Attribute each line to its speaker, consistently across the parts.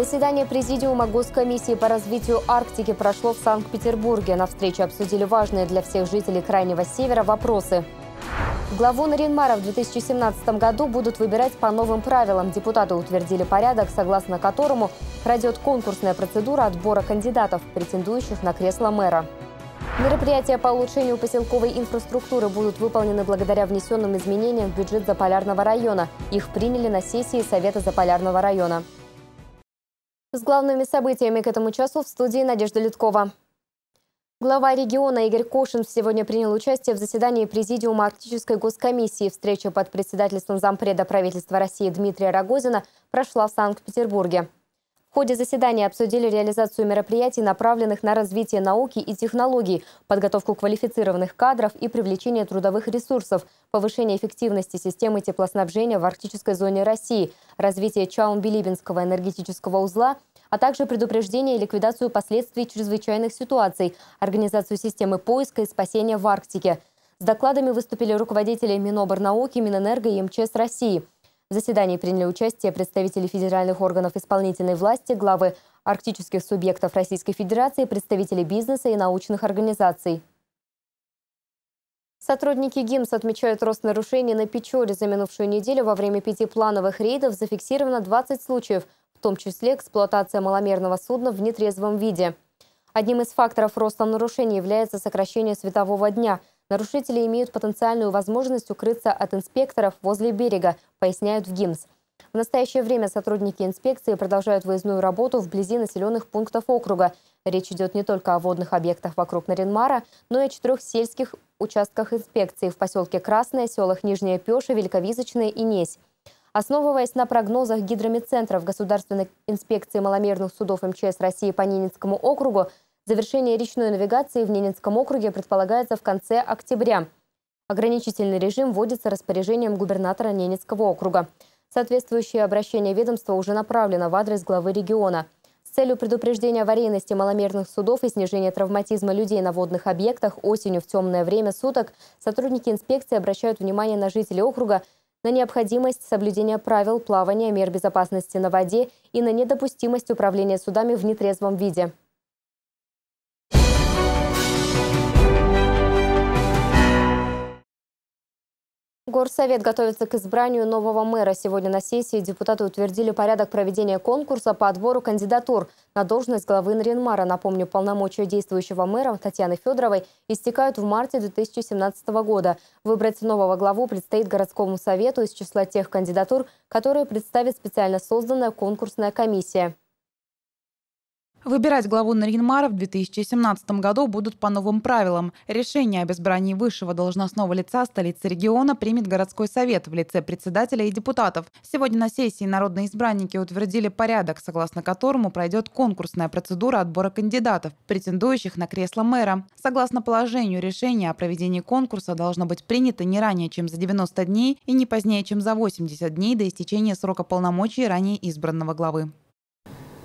Speaker 1: Заседание Президиума Госкомиссии по развитию Арктики прошло в Санкт-Петербурге. На встрече обсудили важные для всех жителей Крайнего Севера вопросы. Главу Наринмара в 2017 году будут выбирать по новым правилам. Депутаты утвердили порядок, согласно которому пройдет конкурсная процедура отбора кандидатов, претендующих на кресло мэра. Мероприятия по улучшению поселковой инфраструктуры будут выполнены благодаря внесенным изменениям в бюджет Заполярного района. Их приняли на сессии Совета Заполярного района. С главными событиями к этому часу в студии Надежда Литкова. Глава региона Игорь Кошин сегодня принял участие в заседании Президиума Арктической госкомиссии. Встреча под председательством зампреда правительства России Дмитрия Рогозина прошла в Санкт-Петербурге. В ходе заседания обсудили реализацию мероприятий, направленных на развитие науки и технологий, подготовку квалифицированных кадров и привлечение трудовых ресурсов, повышение эффективности системы теплоснабжения в арктической зоне России, развитие Чаун-Билибинского энергетического узла, а также предупреждение и ликвидацию последствий чрезвычайных ситуаций, организацию системы поиска и спасения в Арктике. С докладами выступили руководители Миноборнауки, Минэнерго и МЧС России – в заседании приняли участие представители федеральных органов исполнительной власти, главы арктических субъектов Российской Федерации, представители бизнеса и научных организаций. Сотрудники ГИМС отмечают рост нарушений на Печоре. За минувшую неделю во время пяти плановых рейдов зафиксировано 20 случаев, в том числе эксплуатация маломерного судна в нетрезвом виде. Одним из факторов роста нарушений является сокращение светового дня – Нарушители имеют потенциальную возможность укрыться от инспекторов возле берега, поясняют в ГИМС. В настоящее время сотрудники инспекции продолжают выездную работу вблизи населенных пунктов округа. Речь идет не только о водных объектах вокруг Наринмара, но и о четырех сельских участках инспекции в поселке Красное, селах Нижняя Пеша, Великовизочная и Несь. Основываясь на прогнозах гидромедцентров Государственной инспекции маломерных судов МЧС России по Ненецкому округу, Завершение речной навигации в Ненецком округе предполагается в конце октября. Ограничительный режим вводится распоряжением губернатора Ненецкого округа. Соответствующее обращение ведомства уже направлено в адрес главы региона. С целью предупреждения аварийности маломерных судов и снижения травматизма людей на водных объектах осенью в темное время суток сотрудники инспекции обращают внимание на жителей округа на необходимость соблюдения правил плавания, мер безопасности на воде и на недопустимость управления судами в нетрезвом виде. Горсовет готовится к избранию нового мэра. Сегодня на сессии депутаты утвердили порядок проведения конкурса по отбору кандидатур на должность главы Наринмара. Напомню, полномочия действующего мэра Татьяны Федоровой истекают в марте 2017 года. Выбрать нового главу предстоит городскому совету из числа тех кандидатур, которые представит специально созданная конкурсная комиссия.
Speaker 2: Выбирать главу Нарьинмара в 2017 году будут по новым правилам. Решение об избрании высшего должностного лица столицы региона примет городской совет в лице председателя и депутатов. Сегодня на сессии народные избранники утвердили порядок, согласно которому пройдет конкурсная процедура отбора кандидатов, претендующих на кресло мэра. Согласно положению, решение о проведении конкурса должно быть принято не ранее, чем за 90 дней и не позднее, чем за 80 дней до истечения срока полномочий ранее избранного главы.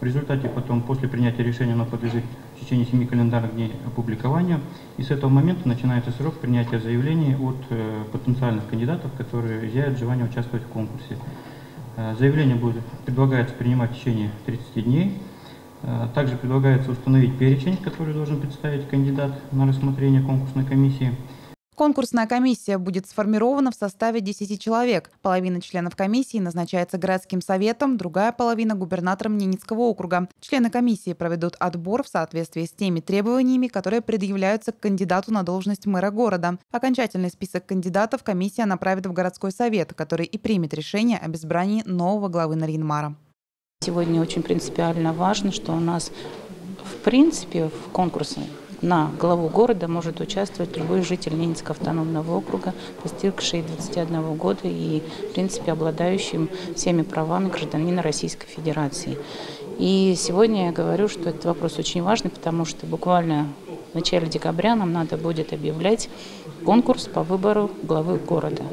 Speaker 3: В результате потом, после принятия решения, оно подлежит в течение 7 календарных дней опубликованию. И с этого момента начинается срок принятия заявлений от э, потенциальных кандидатов, которые изъявят желание участвовать в конкурсе. Э, заявление будет, предлагается принимать в течение 30 дней. Э, также предлагается установить перечень, который должен представить кандидат на рассмотрение конкурсной комиссии.
Speaker 2: Конкурсная комиссия будет сформирована в составе 10 человек. Половина членов комиссии назначается городским советом, другая половина – губернатором Ненецкого округа. Члены комиссии проведут отбор в соответствии с теми требованиями, которые предъявляются к кандидату на должность мэра города. Окончательный список кандидатов комиссия направит в городской совет, который и примет решение об избрании нового главы Нарьинмара.
Speaker 4: Сегодня очень принципиально важно, что у нас в принципе в конкурсе на главу города может участвовать любой житель Ненецкого автономного округа, достигший 21 года и, в принципе, обладающим всеми правами гражданина Российской Федерации. И сегодня я говорю, что этот вопрос очень важный, потому что буквально в начале декабря нам надо будет объявлять конкурс по выбору главы города.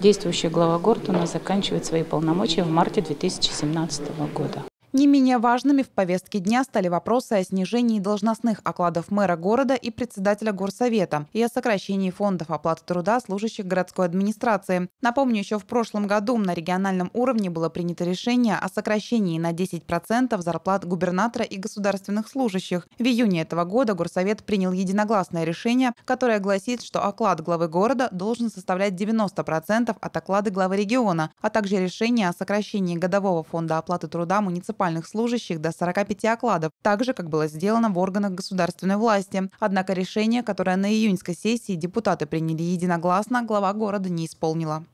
Speaker 4: Действующая глава города у нас заканчивает свои полномочия в марте 2017 года.
Speaker 2: Не менее важными в повестке дня стали вопросы о снижении должностных окладов мэра города и председателя горсовета и о сокращении фондов оплаты труда служащих городской администрации. Напомню, еще в прошлом году на региональном уровне было принято решение о сокращении на 10% зарплат губернатора и государственных служащих. В июне этого года горсовет принял единогласное решение, которое гласит, что оклад главы города должен составлять 90% от оклада главы региона, а также решение о сокращении годового фонда оплаты труда муниципальных муниципальных служащих до 45 окладов, так же, как было сделано в органах государственной власти. Однако решение, которое на июньской сессии депутаты приняли единогласно, глава города не исполнила.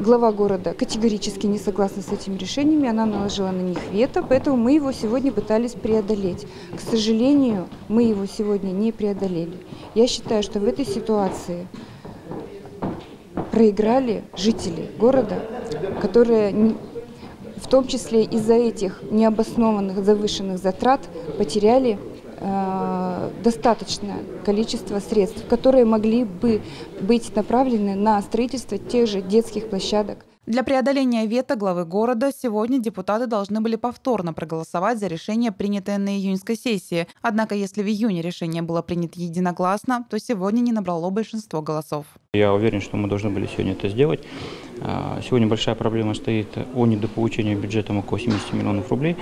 Speaker 5: Глава города категорически не согласна с этими решениями, она наложила на них вето, поэтому мы его сегодня пытались преодолеть. К сожалению, мы его сегодня не преодолели. Я считаю, что в этой ситуации проиграли жители города, которые в том числе из-за этих необоснованных завышенных затрат потеряли э, достаточное количество средств, которые могли бы быть направлены на строительство тех же детских площадок.
Speaker 2: Для преодоления вето главы города сегодня депутаты должны были повторно проголосовать за решение, принятое на июньской сессии. Однако, если в июне решение было принято единогласно, то сегодня не набрало большинство голосов.
Speaker 3: Я уверен, что мы должны были сегодня это сделать. А, сегодня большая проблема стоит о недополучении бюджетом около 70 миллионов рублей,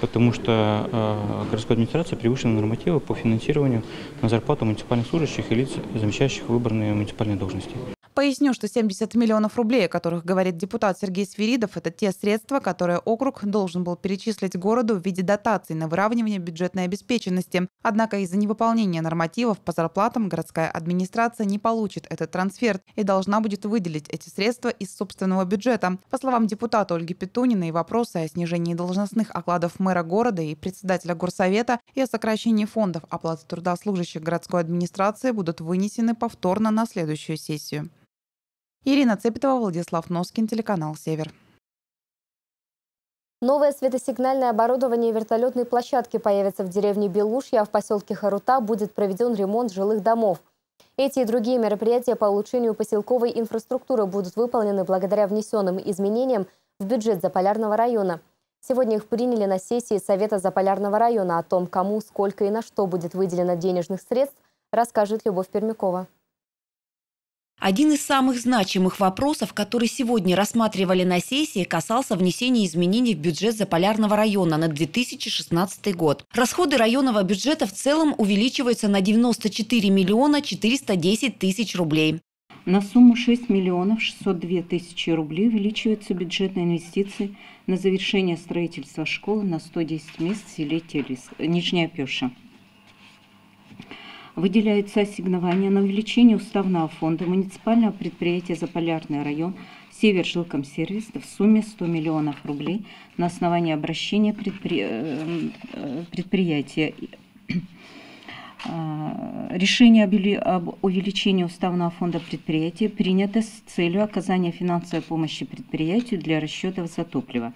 Speaker 3: потому что а, городская администрация превышена нормативы по финансированию на зарплату муниципальных служащих и лиц, замещающих выбранные муниципальные должности.
Speaker 2: Поясню, что 70 миллионов рублей, о которых говорит депутат Сергей Свиридов, это те средства, которые округ должен был перечислить городу в виде дотаций на выравнивание бюджетной обеспеченности. Однако из-за невыполнения нормативов по зарплатам городская администрация не получит этот трансфер и должна будет выделить эти средства из собственного бюджета. По словам депутата Ольги Петуниной, вопросы о снижении должностных окладов мэра города и председателя горсовета и о сокращении фондов оплаты труда служащих городской администрации будут вынесены повторно на следующую сессию. Ирина Цепетова, Владислав Носкин, телеканал «Север».
Speaker 1: Новое светосигнальное оборудование вертолетной площадки появится в деревне Белушья, а в поселке Харута будет проведен ремонт жилых домов. Эти и другие мероприятия по улучшению поселковой инфраструктуры будут выполнены благодаря внесенным изменениям в бюджет Заполярного района. Сегодня их приняли на сессии Совета Заполярного района. О том, кому, сколько и на что будет выделено денежных средств, расскажет Любовь Пермякова.
Speaker 6: Один из самых значимых вопросов, который сегодня рассматривали на сессии, касался внесения изменений в бюджет Заполярного района на 2016 год. Расходы районного бюджета в целом увеличиваются на 94 миллиона 410 тысяч рублей.
Speaker 7: На сумму 6 миллионов 602 тысячи рублей увеличиваются бюджетные инвестиции на завершение строительства школы на 110 мест в селе Телес, Нижняя Пеша выделяются ассигнования на увеличение уставного фонда муниципального предприятия «Заполярный район» Север Жилкомсервис в сумме 100 миллионов рублей на основании обращения предпри... Э, э, предприятия. А, решение об увеличении уставного фонда предприятия принято с целью оказания финансовой помощи предприятию для расчетов за топливо.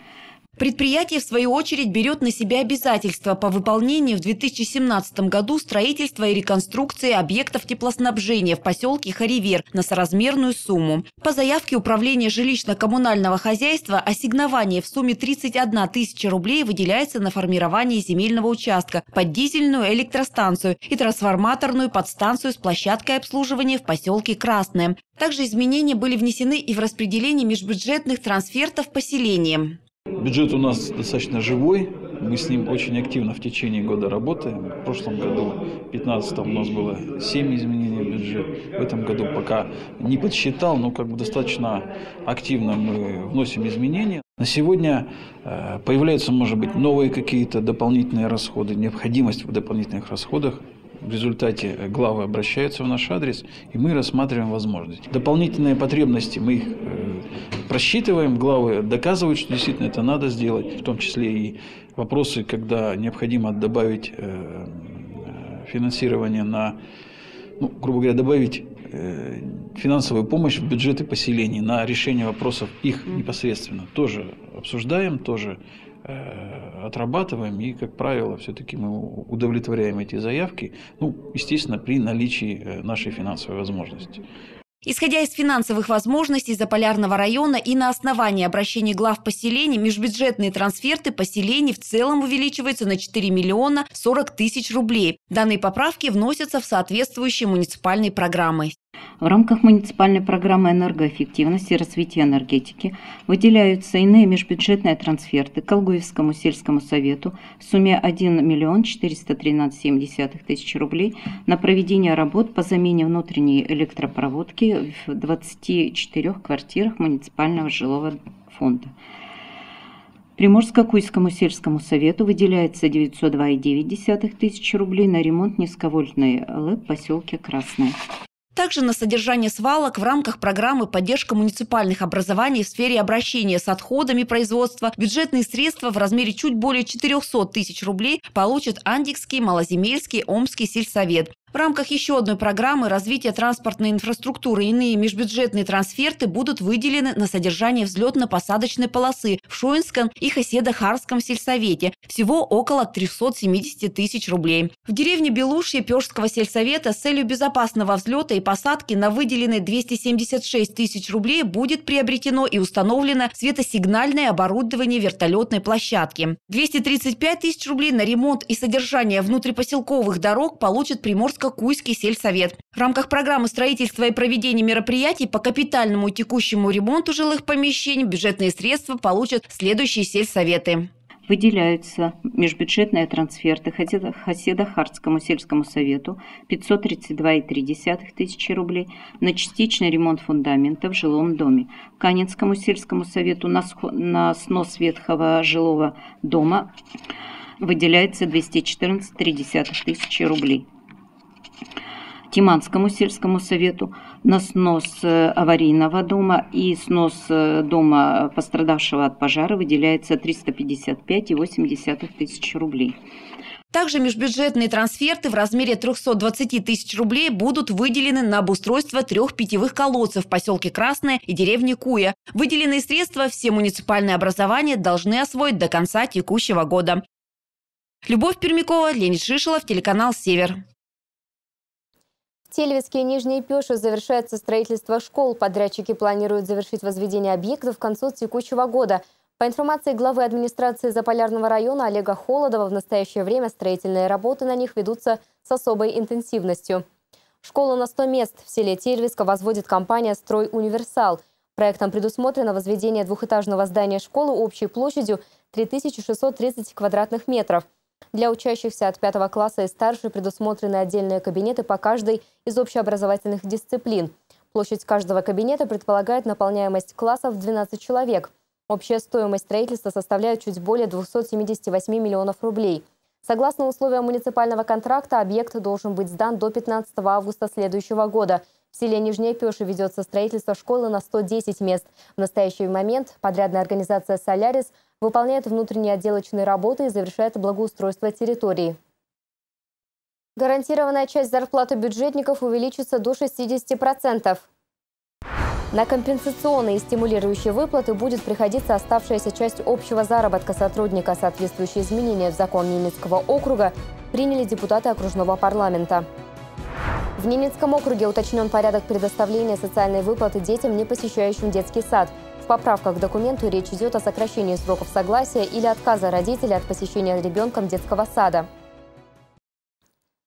Speaker 6: Предприятие, в свою очередь, берет на себя обязательства по выполнению в 2017 году строительства и реконструкции объектов теплоснабжения в поселке Харивер на соразмерную сумму. По заявке Управления жилищно-коммунального хозяйства ассигнование в сумме 31 тысяча рублей выделяется на формирование земельного участка под дизельную электростанцию и трансформаторную подстанцию с площадкой обслуживания в поселке Красное. Также изменения были внесены и в распределение межбюджетных трансфертов поселениям.
Speaker 8: Бюджет у нас достаточно живой, мы с ним очень активно в течение года работаем. В прошлом году, в 2015 у нас было 7 изменений в бюджет. В этом году пока не подсчитал, но как бы достаточно активно мы вносим изменения. На сегодня э, появляются, может быть, новые какие-то дополнительные расходы, необходимость в дополнительных расходах в результате главы обращаются в наш адрес, и мы рассматриваем возможности. Дополнительные потребности мы их э, просчитываем, главы доказывают, что действительно это надо сделать, в том числе и вопросы, когда необходимо добавить э, финансирование на, ну, грубо говоря, добавить э, финансовую помощь в бюджеты поселений на решение вопросов их непосредственно. Тоже обсуждаем, тоже Э, отрабатываем и, как правило, все-таки мы удовлетворяем эти заявки, ну, естественно, при наличии э, нашей финансовой возможности.
Speaker 6: Исходя из финансовых возможностей Заполярного района и на основании обращений глав поселений, межбюджетные трансферты поселений в целом увеличиваются на 4 миллиона 40 тысяч рублей. Данные поправки вносятся в соответствующие муниципальные программы.
Speaker 7: В рамках муниципальной программы энергоэффективности и развития энергетики выделяются иные межбюджетные трансферты Колгуевскому сельскому совету в сумме 1 миллион 413,7 тысяч рублей на проведение работ по замене внутренней электропроводки в 24 квартирах муниципального жилого фонда. Приморско-Куйскому сельскому совету выделяется 902,9 тысяч рублей на ремонт низковольтной ЛЭП в поселке Красное.
Speaker 6: Также на содержание свалок в рамках программы «Поддержка муниципальных образований в сфере обращения с отходами производства» бюджетные средства в размере чуть более 400 тысяч рублей получат Андикский, Малоземельский, Омский сельсовет. В рамках еще одной программы развития транспортной инфраструктуры иные межбюджетные трансферты будут выделены на содержание взлетно-посадочной полосы в Шуинском и Хаседо-Харском сельсовете. Всего около 370 тысяч рублей. В деревне Белушье Пёрского сельсовета с целью безопасного взлета и посадки на выделенные 276 тысяч рублей будет приобретено и установлено светосигнальное оборудование вертолетной площадки. 235 тысяч рублей на ремонт и содержание внутрипоселковых дорог получит Приморско Куйский сельсовет. В рамках программы строительства и проведения мероприятий по капитальному и текущему ремонту жилых помещений бюджетные средства получат следующие сельсоветы.
Speaker 7: Выделяются межбюджетные трансферты Хаседа-Хардскому сельскому совету 532,3 тысячи рублей на частичный ремонт фундамента в жилом доме. Канинскому сельскому совету на снос ветхого жилого дома выделяется 214,3 тысячи рублей. Тиманскому сельскому совету на снос э, аварийного дома и снос э, дома пострадавшего от пожара выделяется 355,8 тысяч рублей.
Speaker 6: Также межбюджетные трансферты в размере 320 тысяч рублей будут выделены на обустройство трех питьевых колодцев в поселке Красное и деревне Куя. Выделенные средства все муниципальные образования должны освоить до конца текущего года. Любовь Пермякова, Леонид Шишилов, телеканал «Север».
Speaker 1: Тельвицкие Нижние Пеши завершается строительство школ. Подрядчики планируют завершить возведение объектов к концу текущего года. По информации главы администрации Заполярного района Олега Холодова, в настоящее время строительные работы на них ведутся с особой интенсивностью. Школу на 100 мест в селе Тельвицка возводит компания «Строй Универсал». Проектом предусмотрено возведение двухэтажного здания школы общей площадью 3630 квадратных метров – для учащихся от пятого класса и старше предусмотрены отдельные кабинеты по каждой из общеобразовательных дисциплин. Площадь каждого кабинета предполагает наполняемость классов в 12 человек. Общая стоимость строительства составляет чуть более 278 миллионов рублей. Согласно условиям муниципального контракта, объект должен быть сдан до 15 августа следующего года. В селе Нижняя Пеша ведется строительство школы на 110 мест. В настоящий момент подрядная организация «Солярис» выполняет внутренние отделочные работы и завершает благоустройство территории. Гарантированная часть зарплаты бюджетников увеличится до 60%. На компенсационные и стимулирующие выплаты будет приходиться оставшаяся часть общего заработка сотрудника. Соответствующие изменения в закон Ненецкого округа приняли депутаты окружного парламента. В Ненецком округе уточнен порядок предоставления социальной выплаты детям, не посещающим детский сад – поправках к документу речь идет о сокращении сроков согласия или отказа родителя от посещения ребенком детского сада.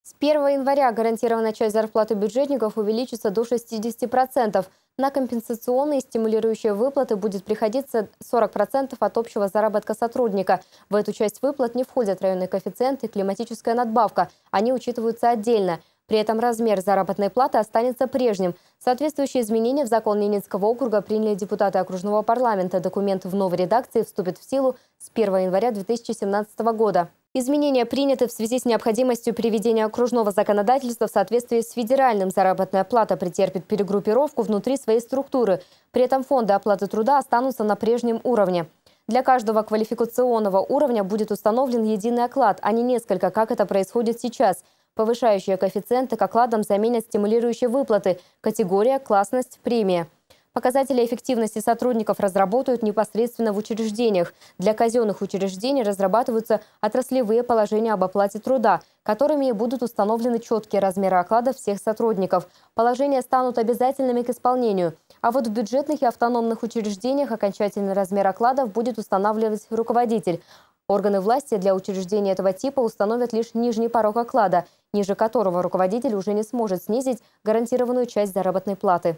Speaker 1: С 1 января гарантированная часть зарплаты бюджетников увеличится до 60%. На компенсационные стимулирующие выплаты будет приходиться 40% от общего заработка сотрудника. В эту часть выплат не входят районные коэффициенты и климатическая надбавка. Они учитываются отдельно. При этом размер заработной платы останется прежним. Соответствующие изменения в закон Ленинского округа приняли депутаты окружного парламента. Документ в новой редакции вступит в силу с 1 января 2017 года. Изменения приняты в связи с необходимостью приведения окружного законодательства в соответствии с федеральным. Заработная плата претерпит перегруппировку внутри своей структуры. При этом фонды оплаты труда останутся на прежнем уровне. Для каждого квалификационного уровня будет установлен единый оклад, а не несколько, как это происходит сейчас – Повышающие коэффициенты к окладам заменят стимулирующие выплаты. Категория, классность, премия. Показатели эффективности сотрудников разработают непосредственно в учреждениях. Для казенных учреждений разрабатываются отраслевые положения об оплате труда, которыми будут установлены четкие размеры окладов всех сотрудников. Положения станут обязательными к исполнению. А вот в бюджетных и автономных учреждениях окончательный размер окладов будет устанавливать руководитель. Органы власти для учреждения этого типа установят лишь нижний порог оклада, ниже которого руководитель уже не сможет снизить гарантированную часть заработной платы.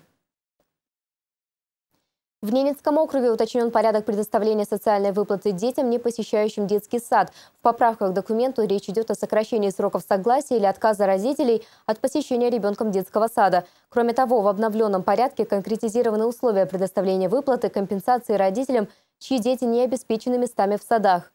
Speaker 1: В Ненецком округе уточнен порядок предоставления социальной выплаты детям, не посещающим детский сад. В поправках к документу речь идет о сокращении сроков согласия или отказа родителей от посещения ребенком детского сада. Кроме того, в обновленном порядке конкретизированы условия предоставления выплаты компенсации родителям, чьи дети не обеспечены местами в садах.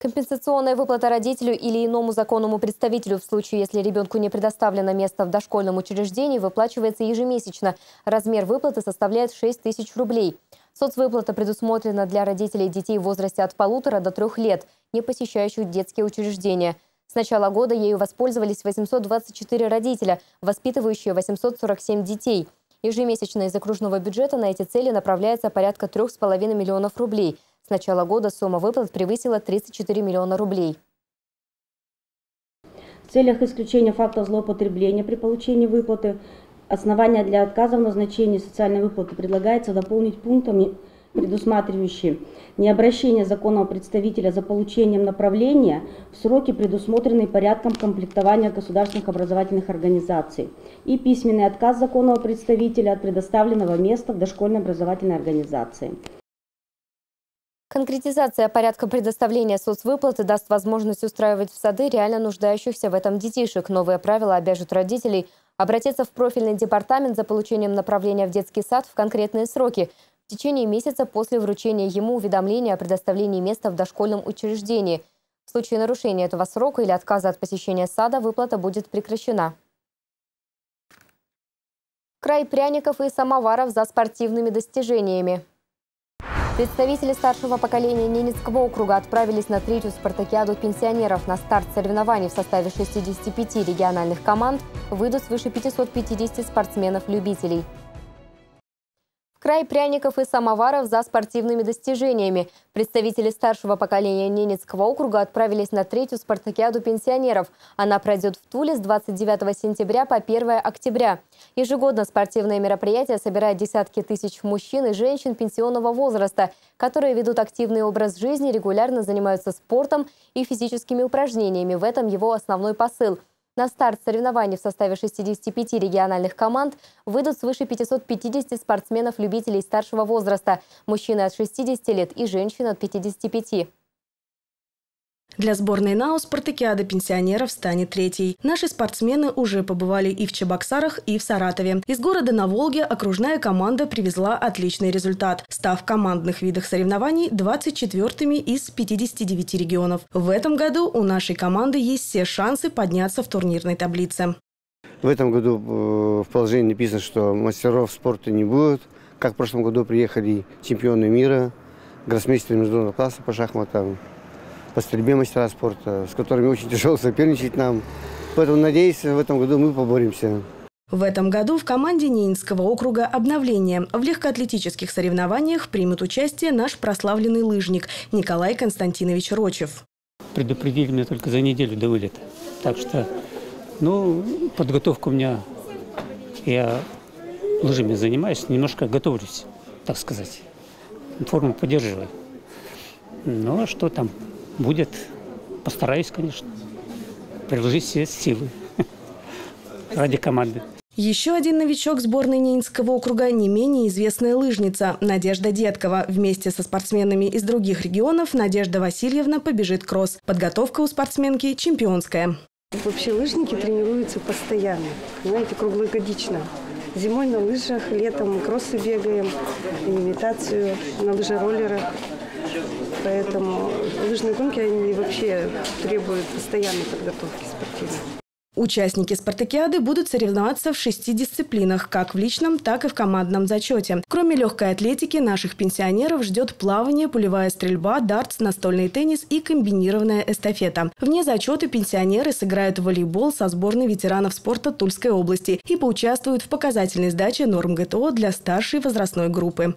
Speaker 1: Компенсационная выплата родителю или иному законному представителю в случае, если ребенку не предоставлено место в дошкольном учреждении, выплачивается ежемесячно. Размер выплаты составляет 6 тысяч рублей. Соцвыплата предусмотрена для родителей детей в возрасте от полутора до трех лет, не посещающих детские учреждения. С начала года ею воспользовались 824 родителя, воспитывающие 847 детей. Ежемесячно из окружного бюджета на эти цели направляется порядка 3,5 миллионов рублей – с начала года сумма выплат превысила 34 миллиона рублей.
Speaker 9: В целях исключения факта злоупотребления при получении выплаты основания для отказа в назначении социальной выплаты предлагается дополнить пунктами, предусматривающие необращение законного представителя за получением направления в сроки, предусмотренные порядком комплектования государственных образовательных организаций, и письменный отказ законного представителя от предоставленного места в дошкольной образовательной организации.
Speaker 1: Конкретизация порядка предоставления соцвыплаты даст возможность устраивать в сады реально нуждающихся в этом детишек. Новые правила обяжут родителей обратиться в профильный департамент за получением направления в детский сад в конкретные сроки в течение месяца после вручения ему уведомления о предоставлении места в дошкольном учреждении. В случае нарушения этого срока или отказа от посещения сада выплата будет прекращена. Край пряников и самоваров за спортивными достижениями. Представители старшего поколения Ненецкого округа отправились на третью спартакиаду пенсионеров. На старт соревнований в составе 65 региональных команд выйдут свыше 550 спортсменов-любителей край пряников и самоваров за спортивными достижениями. Представители старшего поколения Ненецкого округа отправились на третью спартакиаду пенсионеров. Она пройдет в Туле с 29 сентября по 1 октября. Ежегодно спортивное мероприятие собирает десятки тысяч мужчин и женщин пенсионного возраста, которые ведут активный образ жизни, регулярно занимаются спортом и физическими упражнениями. В этом его основной посыл – на старт соревнований в составе 65 региональных команд выйдут свыше 550 спортсменов-любителей старшего возраста, мужчины от 60 лет и женщины от 55.
Speaker 10: Для сборной НАУ спартакиада пенсионеров станет третьей. Наши спортсмены уже побывали и в Чебоксарах, и в Саратове. Из города на Волге окружная команда привезла отличный результат, став в командных видах соревнований 24-ми из 59 регионов. В этом году у нашей команды есть все шансы подняться в турнирной таблице.
Speaker 11: В этом году э, в положении написано, что мастеров спорта не будет. Как в прошлом году приехали чемпионы мира, гроссмейстеры международного класса по шахматам по стрельбе мастера спорта, с которыми очень тяжело соперничать нам. Поэтому, надеюсь, в этом году мы поборемся.
Speaker 10: В этом году в команде Ненецкого округа «Обновление» в легкоатлетических соревнованиях примет участие наш прославленный лыжник Николай Константинович Рочев.
Speaker 12: Предупредили меня только за неделю до вылета. Так что, ну, подготовка у меня, я лыжами занимаюсь, немножко готовлюсь, так сказать. Форму поддерживаю. Ну, а что там, будет. Постараюсь, конечно, приложить все силы ради команды.
Speaker 10: Еще один новичок сборной Ненецкого округа – не менее известная лыжница Надежда Деткова. Вместе со спортсменами из других регионов Надежда Васильевна побежит кросс. Подготовка у спортсменки чемпионская.
Speaker 13: Вообще лыжники тренируются постоянно, понимаете, круглогодично. Зимой на лыжах, летом кроссы бегаем, имитацию на лыжероллерах. Поэтому лыжные гонки, они вообще требуют постоянной подготовки спортивной.
Speaker 10: Участники спартакиады будут соревноваться в шести дисциплинах, как в личном, так и в командном зачете. Кроме легкой атлетики, наших пенсионеров ждет плавание, пулевая стрельба, дартс, настольный теннис и комбинированная эстафета. Вне зачета пенсионеры сыграют в волейбол со сборной ветеранов спорта Тульской области и поучаствуют в показательной сдаче норм ГТО для старшей возрастной группы.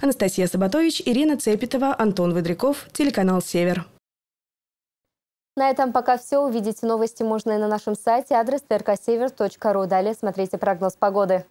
Speaker 10: Анастасия Сабатович, Ирина Цепетова, Антон Выдряков, телеканал «Север».
Speaker 1: На этом пока все. Увидеть новости можно и на нашем сайте. Адрес trksевер.ру. Далее смотрите прогноз погоды.